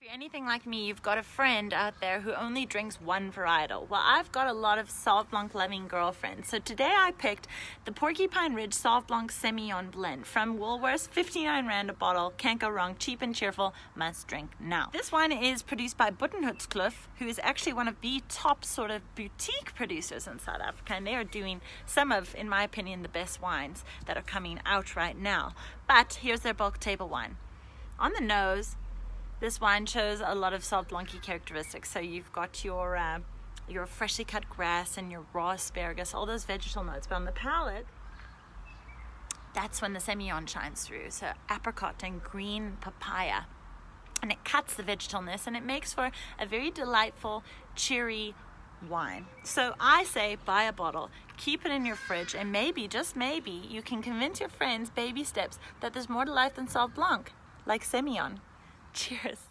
If you're anything like me, you've got a friend out there who only drinks one varietal. Well, I've got a lot of Sauv Blanc loving girlfriends. So today I picked the Porcupine Ridge Sauv Blanc Semillon blend from Woolworths, 59 Rand a bottle. Can't go wrong, cheap and cheerful, must drink now. This wine is produced by Boekenhoutskloof, who is actually one of the top sort of boutique producers in South Africa. And they are doing some of, in my opinion, the best wines that are coming out right now. But here's their bulk table wine. On the nose, this wine shows a lot of Sauv Blanc characteristics. So you've got your uh, your freshly cut grass and your raw asparagus, all those vegetal notes. But on the palate, that's when the Semillon shines through. So apricot and green papaya. And it cuts the vegetalness and it makes for a very delightful, cheery wine. So I say buy a bottle, keep it in your fridge, and maybe, just maybe, you can convince your friends, baby steps, that there's more to life than Sauv Blanc, like Semillon. Cheers.